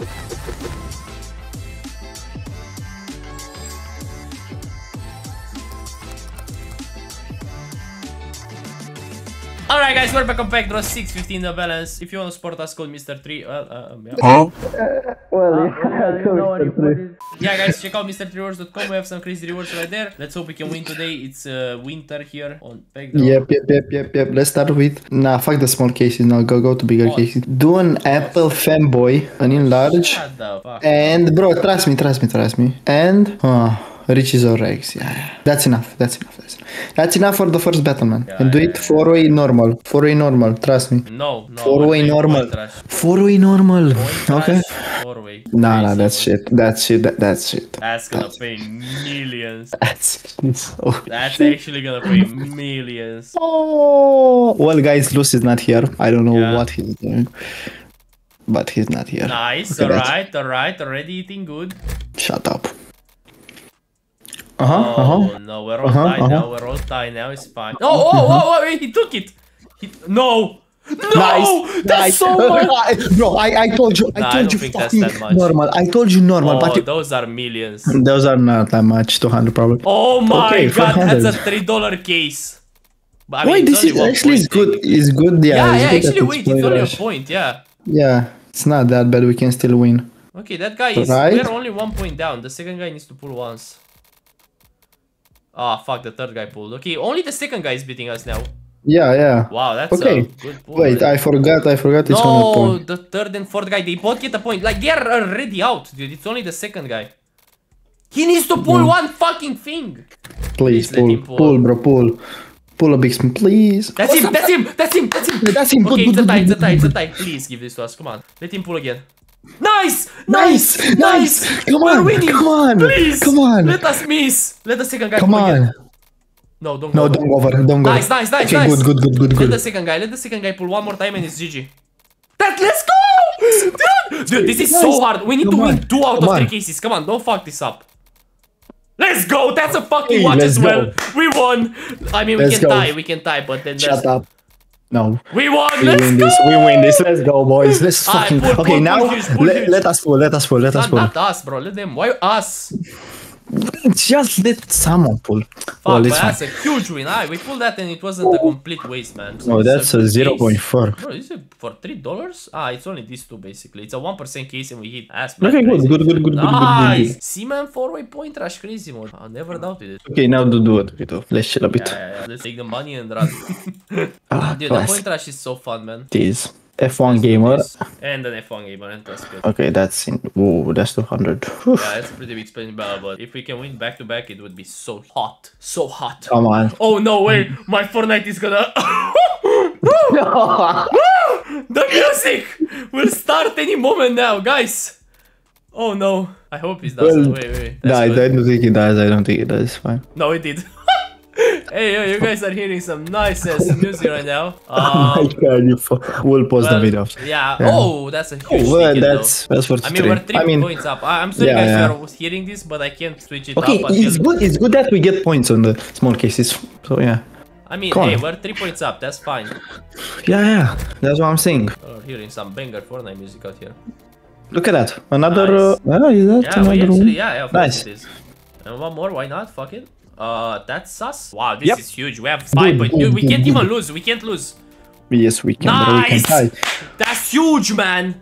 はい! Alright guys, we're back on Packdraw 615 the balance. If you want to support us, call MrTree. Well, uh, um, yeah. Huh? Well, yeah, yeah guys, check out MrTreeRewards.com. We have some crazy rewards right there. Let's hope we can win today. It's uh, winter here on Packdraw. Yep, yep, yep, yep, yep. Let's start with. Nah, fuck the small cases now. Go, go to bigger What? cases. Do an Apple fanboy, an enlarge. Shut the fuck. And bro, trust me, trust me, trust me. And oh, riches or eggs. Yeah, yeah. That's enough. That's enough. That's enough. That's enough for the first battle, man. and do yeah, it four way normal. Four way normal. Trust me. No, no. Four way normal. Four way normal. Okay. Four way. Nah, nah, Crazy that's shit. That's shit. That, that's shit. That's gonna pay millions. That's so. That's actually gonna pay millions. Oh, well, guys, Luce is not here. I don't know Yeah. what he's doing, but he's not here. Nice, Okay, alright, alright, already eating good. Shut up. Uh huh. Oh Uh huh. no, we're all Uh-huh, tied uh-huh. now, we're all tied now, it's fine. Oh, oh, oh, oh, wait, he took it! He... No! No! Nice. That's nice. so much! Bro, I, I told you. I Nah, told don't you fucking that normal. I told you normal, Oh, but you, those are millions. those are not that much. 200 probably. Oh my Okay, god, that's a $3 case. But I mean, Wait, this is actually is good. Is good. Yeah. Yeah, yeah, good actually, wait, it's only a point, yeah. Yeah, it's not that bad. We can still win. Okay, that guy is. Right. We're only one point down. The second guy needs to pull once. Ah, fuck, the third guy pulled. Okay, only the second guy is beating us now. Yeah, yeah. Wow, that's Okay. a good pull. Wait. I forgot. I forgot. It's No, point. the third and fourth guy, they both get a point. Like, they're already out, dude. It's only the second guy. He needs to pull one fucking thing. Please please pull, pull. pull, bro, pull, pull a big spin, please. That's him, that's him, that's him, that's him. That's him. Okay, good, it's a tie, it's a tie, it's a tie. Please give this to us. Come on. Let him pull again. Nice! Nice, Nice! nice. Come on, come on, Please! come on. Let us miss! Let the second guy Come pull again. on. No, don't No, go. don't go over. Don't go. Nice, nice, nice, okay, nice. good, good, good, good, Let the second guy, let the second guy pull one more time and it's GG. That, let's go! Dude, dude this is so hard. We need Come to win on, two out come of three cases. Come on, don't fuck this up. Let's go! That's a fucking Hey, watch as well. go. We won. I mean, we Let's can go. tie, we can tie, but then. Shut up. No. We won! We Let's win go! this. We win this. Let's go, boys. Let's fucking. pull, pull, okay, pull now pull let, huge. let us pull. Let us pull. Let us Not, pull. not us, bro. Let them. Why us? Just let someone pull. Fuck, well, it's that's fine. a huge win. Ah, we pulled that and it wasn't a complete waste, man. Oh, that's a case. point four. Bro, this is for three dollars? Ah, it's only these two basically. It's a one percent case and we hit ass. man, Okay, good, crazy. good, good, good, good, good, good, Nice. good. Seaman four way point rush crazy mode. I never doubted it. Okay, now do do it. Let's chill a bit. Yeah, yeah, yeah. Let's take the money and run. Ah, Dude, the point rush is so fun, man. It is. F1 gamer. And an F1 gamer, and that's good. Okay, that's in. Whoa, that's 200. Yeah, it's a pretty big spending battle, but if we can win back to back, it would be so hot. So hot. Come on. Oh no, wait, my Fortnite is gonna. the music will start any moment now, guys. Oh no, I hope it doesn't. Well, wait, wait. No, That's I good. don't think it does. I don't think it does. Fine. No, it did. hey, yo, you guys are hearing some nice ass music right now. Oh my Um, god, you We'll pause well, the video. yeah. Yeah. Oh, that's a huge Oh, well, though. that's that's for I mean, we're three I mean, points up. I- I'm sorry, Yeah, guys, yeah. you are hearing this, but I can't switch it okay, up until. it's good. It's good that we get points on the small cases. So yeah, I mean, Come hey, on. we're three points up. That's fine. yeah, yeah. That's what I'm saying. We're hearing some banger Fortnite music out here. Look at that. Another. Nice. Uh, ah, is that Yeah, another actually, one? yeah, yeah, of Nice. course it is. And one more, why not? Fuck it. Uh, that's us. Wow, this Yep. is huge. We have five, but dude, we can't even lose. We can't lose. Yes, we can. Bro, we can Nice. That's huge, man.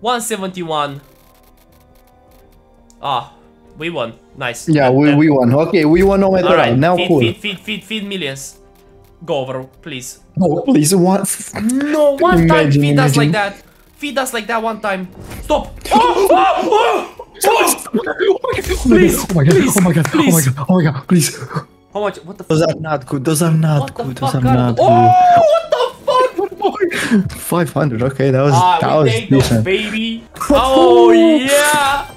171. Ah, we won. Nice. Yeah, we, we won. Okay, we won no matter All right. Now feed, cool. feed, feed, feed, feed millions. Go over, please. Oh, please, one. No, one time Imagine, feed us like that. Feed us like that one time. Stop. Oh, oh, oh. Please, oh my god, please, oh my god, please. oh my god, oh my god, please. How much? What the Those are not good, those are not What good, those are are not Oh, what the fuck? 500, okay, that was, Ah, that was take those, decent. baby. Oh, yeah.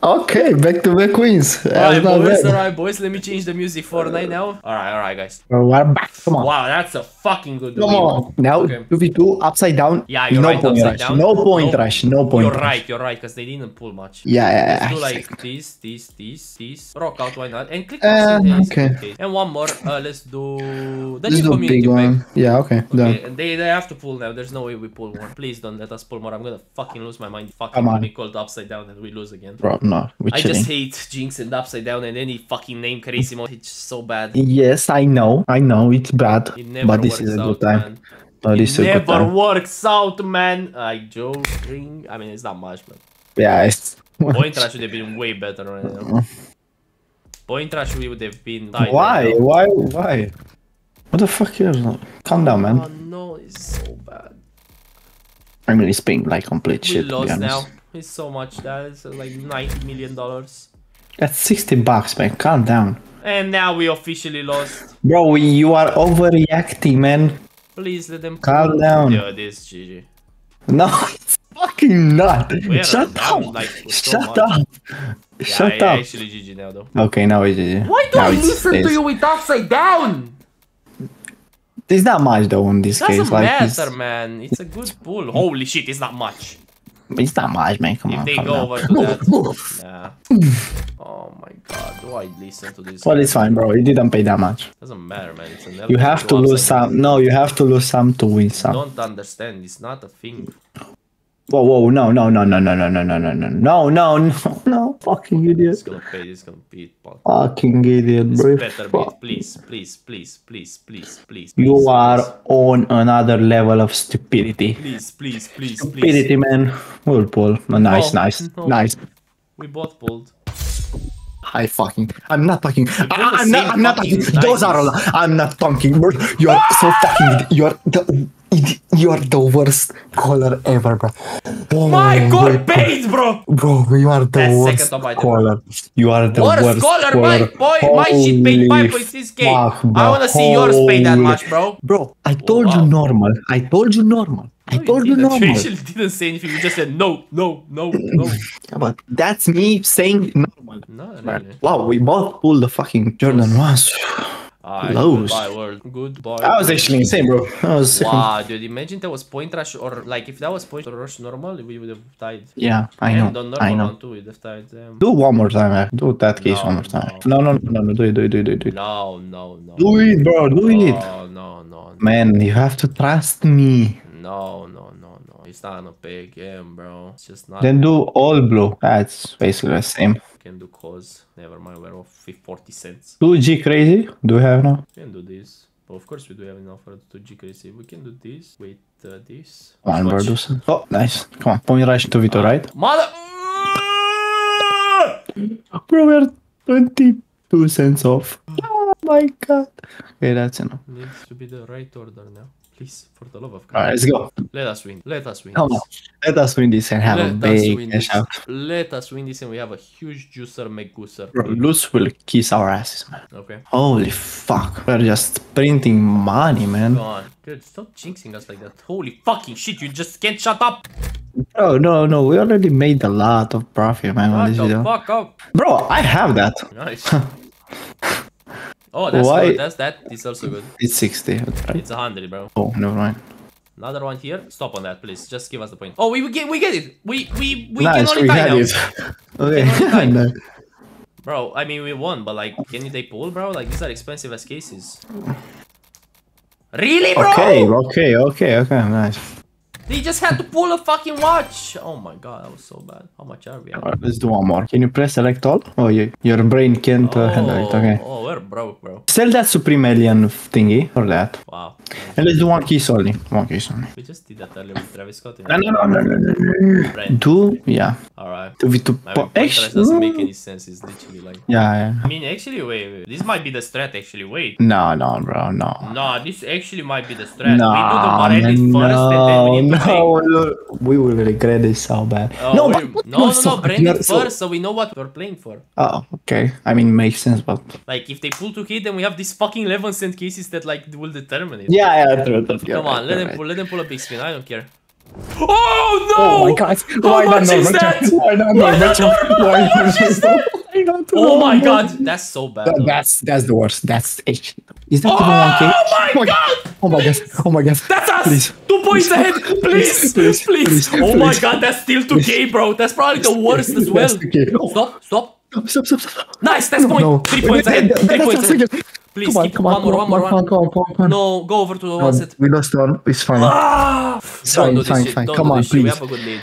Okay, back to back wins. That's Alright, boys, alright, boys. Let me change the music for night now. Alright, alright, guys. We're back. Come on. Wow, that's a fucking good Come on. Now, Okay. 2v2, upside down. Yeah, you're no right, point upside rush. down. No point No, rush. No point You're rush. right, you're right, because they didn't pull much. Yeah, yeah, Let's yeah. do like this, this, this, this. Rock out, why not? And click Uh, this, okay. okay. And one more. Uh, let's do the This new is a big pack. one. Yeah, okay. Okay, and they, they have to pull now. There's no way we pull more. Please don't let us pull more. I'm gonna fucking lose my mind. Fucking Come on. be called upside down and we lose again. Bro, no. We're I just hate Jinx and upside down and any fucking name Carissimo. It's so bad. Yes, I know. I know. It's bad. It But this is a out, good time. man. But this it is a good never time. works out, man. I joking. I mean, it's not much, but Yeah, it's... point rush would have been way better right now. Point rush we would have been. tied Why? Why? Why? What the fuck is that? Calm down, man. Oh no, it's so bad. I mean, it's being like complete We shit, to be lost honest. now. It's so much. That is like ninety million dollars. That's 60 bucks, man. Calm down. And now we officially lost. Bro, you are overreacting, man. Please let them Calm down. Yeah, this GG. No, it's fucking not. We are Shut down, up. like, so Shut much. up. Yeah, Shut yeah, up. actually GG now though. Okay, now it's easy. Why do now I it's- listen to you with upside down? There's not much though in this Doesn't case. Like, it's, matter, man. It's a good pull. Holy shit, it's not much. It's not much, man. Come If on. they calm go over to that. Nah. Oh my god, do I listen to this? Well, guy? it's fine, bro. You didn't pay that much. Doesn't matter, man. It's an You have to lose some. No, you have to lose some to win some. Don't understand. It's not a thing. Whoa, whoa, no, no, no, no, no, no, no, no, no, no, no, no, no, no, fucking idiot. It's gonna pay. It's gonna beat. Fucking idiot, bro. better beat. Please, please, please, please, please, please. You please, are on another level of stupidity. Please, please, please, please. Stupidity, man. Whirlpool. Oh, nice, No, nice, no. nice. We both pulled. I fucking. I'm not talking. I, I'm not. I'm not fucking. Those are. all- I'm not talking, bro. You are so fucking. You are the. You are the worst caller ever, bro. Oh, My god, bro. paid, bro. Bro, you are the That's worst second top caller. You are the Worst worst, caller, caller. my boy. My shit paid Holy 5.6k. fuck, I wanna see yours pay that much, bro. Bro, I oh, told wow. you normal. I told you normal. I No, told you didn't. normal. You actually didn't say anything. You just said no, no, no, no. Yeah, but that's me saying normal. Not Man, really. Wow, we both pulled the fucking Jordan ones. Alright, Close. goodbye world. Goodbye. That was actually insane, bro. That was sick. Wow, dude, imagine that was point rush or like if that was point rush normal, we would have tied. Yeah, I and know. on I know. one too, we'd have tied them. Do one more time, man. Do that case No, one more time. no. No, no, no, no, no. Do it, do it, do it, do it. No, no, no. do it bro. Do it. Oh, no, no, no, Man, you have to trust me. No, no, no, no. It's not gonna pay again, bro. It's just not. Then do all blue. That's basically the same. can do cause. Never mind, we're off 40 cents. Do G crazy. Do we have now? We can do this. But of course we do have enough for to G crazy. We can do this. with uh, this. Come on, bro. Watch. Do some. Oh, nice. Come on. Point rush to Vito, right? Mother. Bro, we're 22 cents off. Oh my god. Okay, that's enough. Needs to be the right order now. Please, for the love of God. Alright, let's go. Let us win. Let us win. Come on. Let us win this and have a Let us big cash out. Let us win this and we have a huge juicer McGooser. Bro, Luz will kiss our asses, man. Okay. Holy fuck. We're just printing money, man. Go on. Dude, stop jinxing us like that. Holy fucking shit, you just can't shut up. Bro, no, no. We already made a lot of profit, man, on this the video. fuck up. Bro, I have that. Nice. oh, that's Why- good. That's that. It's also good. It's 60. Right? It's a hundred, bro. Oh, never mind. Another one here. Stop on that, please. Just give us the point. Oh, we, we get we get it. We we we nice, can only we tie now. it. okay. No. Bro, I mean we won, but like, can they pull, bro? Like these are expensive as cases. Really, bro? Okay, okay, okay, okay, nice. They just had to pull a fucking watch. Oh my god, that was so bad. How much are we? at? Alright, let's do one more. Can you press select all? Oh, you, your brain can't uh, handle it. Okay. Oh, we're broke, bro. Sell that Supreme Alien thingy for that. Wow. And let's do one case only. One case only. We just did that earlier with Travis Scott. No, no, no, no, no, no, no. Right. Do, yeah. Alright. Do we do I mean, Pinterest doesn't make any sense. It's literally like. Yeah, yeah. I mean, actually, wait, wait. This might be the strat. Actually, wait. No, no, bro, no. No, this actually might be the strat. No, we do the Moretti man, first, and then we need no, no, we will regret it so bad. Oh, no, but no, no, so- no. Brand you're so- first, so we know what we're playing for. Oh, okay. I mean, makes sense, but Like, if they pull to hit, then we have these fucking 11 cent cases that like will determine it. yeah, yeah. True, true, you're Come on, right, let you're right. pull. Let them pull a big spin. I don't care. Oh no! Oh my god. How Why not much is that? Why not Why normal not? Why How not much is normal? Why not Oh my normal? god, that's so bad. That- That's that's the worst. That's actually. Is that Oh even one K? Oh my god! Oh my god! Oh my god! That's us! Please. Two points ahead! Please! Please! Please, please, Oh my god, that's still 2k, bro. That's probably the worst as well. That's 2K. Stop, stop. Stop, stop, stop. Nice, that's point. No. Three points ahead. That- Three points ahead. Again. Please, Come on, keep come on, one more, come one more, on, one come on, come on, come on. No, go over to the one set. We lost one. It's fine. Ah! fine, Don't do this fine, shit. fine. Don't Come on, this shit. We please. have a good lead.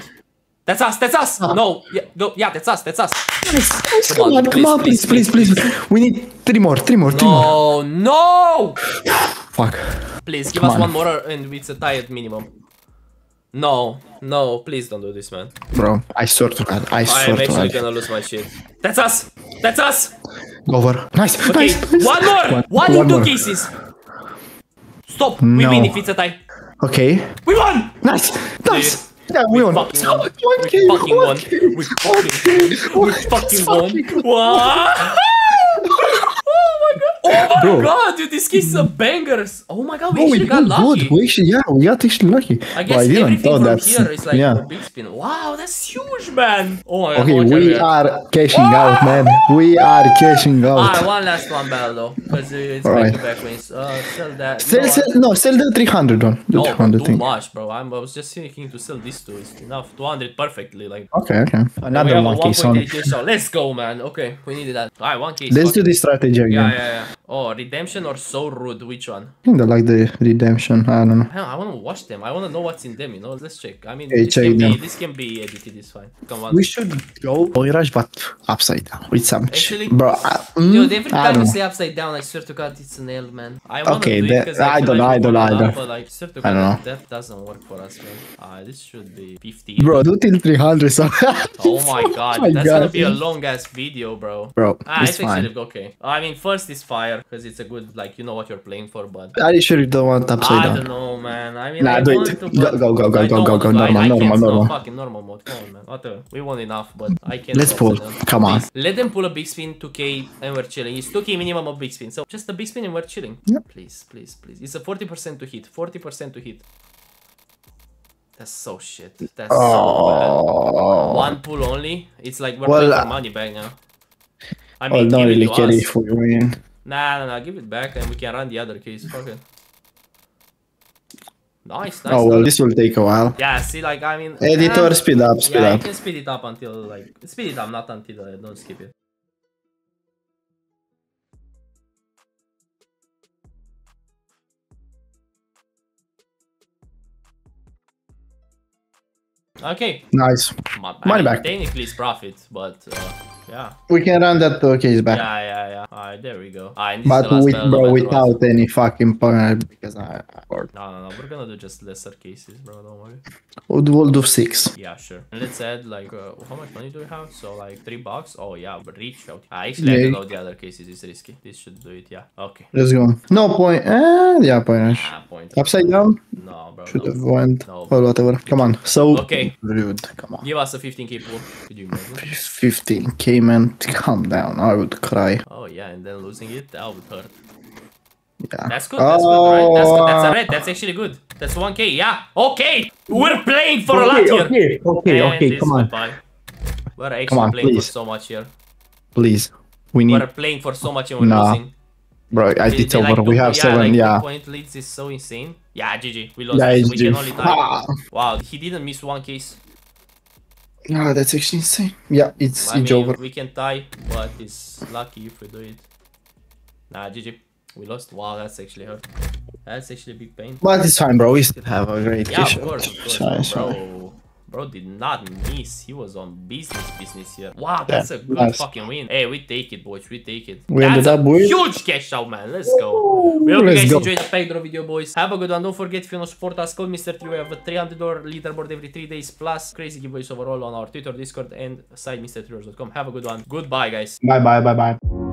That's us, that's us! No, yeah, go, yeah, that's us, that's us. Come on, on, come please, on, please, please, please, please. We need three more, three more, three more. No, no! Fuck. Please, give Come us on. one more and it's a tie at minimum. No, no, please don't do this, man. Bro, I swear to God, I swear I swear am to actually God. gonna lose my shit. That's us! That's us! Go over. Nice, Okay, nice, nice. one more! One, One- in two more. cases! Stop! We No. win if it's a tie. Okay. We won! Nice, nice. Yeah, we won. Fucking won. One We fucking one won. K. We fucking We fucking won. fucking Wow! Oh my god! Oh Bro. god, dude, this case is a bangers! Oh my god, we Oh, we actually got got lucky. good. We actually, yeah, we got actually lucky. I guess didn't everything thought from that's- here is like yeah. a big spin. Wow, that's huge, man! Oh my god, Okay, we I are cashing out, man. We are cashing Alright, out. one last one battle though, because it's Alright. back to back wins. Uh, sell that. Sell, no, sell, no, sell the 300 one. The No, 300 too thing. much, bro. I'm, I was just thinking to sell these two. It's enough. 200 perfectly. Like Okay, okay. Another one case on. 1.8 so let's go, man. Okay, we needed that. Alright, one case. Let's do this strategy again. Yeah, yeah, yeah. Oh, redemption or so rude? Which one? I think I like the redemption. I don't know. Hell, I want to watch them. I want to know what's in them. You know, let's check. I mean, Okay, this check can be this can be edited. It's fine. Come on. We should go Oirage, but upside down with some. Actually, bro, I, mm, Dude, every I time don't you say upside down, I swear to God, it's an L, man. I Okay, do that- I, I don't know, I don't know either. But like, swear to I don't know. that, doesn't work for us, man. Ah, this should be 50. Bro, do till 300. So. Oh my God, my that's gonna be a long ass video, bro. Bro, Ah, it's it's fine. actually okay. I mean, first is fire because it's a good, like, you know what you're playing for, but. Are you sure you don't want upside I down? don't know, man. I mean, Nah, I do it. to, Go- go, go, go, go, go, go, to. I- normal, I normal, normal. fucking normal mode. Come on, man. Whatever. We won enough, but I can't. Let's pull. down. Come on. Let them pull a big spin, 2k, and we're chilling. It's 2k minimum of big spin. So just a big spin and we're chilling. Yep. Please, please, please. It's a 40% to hit. 40% to hit. That's so shit. That's so bad. Oh. One pull only. It's like we're Well, playing uh, for money back now. I Well, mean, don't really it to care if we win. Nah, nah, nah. Give it back and we can run the other case. Fuck it. Nice, nice. Oh well, this will take a while. Yeah, see, like, I mean... Editor, eh, speed up, speed yeah, up. you can speed it up until, like... Speed it up, not until... Uh, don't skip it. Okay. Nice. Ma- I Money mean, back. Technically it's profit, but... Uh, yeah. We can run that uh, case back. Yeah, yeah, yeah. Alright, there we go. Alright, But with, bro, without any fucking point, because I, or No, no, no. We're gonna do just lesser cases, bro. Don't worry. we'll do, we'll do six. Yeah, sure. And let's add like uh, how much money do we have? So like three bucks. Oh yeah, but reach out. Ah, actually, I Yeah. don't know the other cases. It's risky. This should do it. Yeah. Okay. Let's go. No point. Eh, yeah, point. Ah, point. Upside down No, bro. should No. have went. No. Or whatever. Come on. So Okay. rude. Come on. Give us a 15k pool. Could you imagine? 15k man. Calm down. I would cry. Oh yeah, and then losing it, that would hurt. Yeah. That's good. That's good, right? That's good. That's a Oh. red. That's actually good. That's 1k. Yeah. Okay. We're playing for a lot Okay, here. okay, okay, And okay, come on. goodbye. We're actually on, playing please. for so much here. Please. We need. We're playing for so much and we're Nah. losing. Bro, I They- did tell over. like we have yeah, seven. like yeah. point leads is so insane. Yeah, GG. We lost. Yeah, this. we can only tie. Ah. Wow, he didn't miss one case. No, that's actually insane. Yeah, it's I it's mean, over. we can tie, but it's lucky if we do it. Nah, GG. We lost. Wow, that's actually hurt. That's actually a big pain. But it's fine, bro. We still have a great Yeah, fish. of course, of course. Sorry, sorry. Bro, did not miss. He was on business, business here. Wow, that's a good nice. fucking win. Hey, we take it, boys. We take it. We that's ended up with- huge cash out, man. Let's go. We hope you guys go. enjoyed the draw video, boys. Have a good one. Don't forget if you want to support us, code MrTree. We have a $300 leaderboard every three days plus crazy giveaways overall on our Twitter, Discord, and site MrTreeRewards.com. Have a good one. Goodbye, guys. Bye bye bye bye.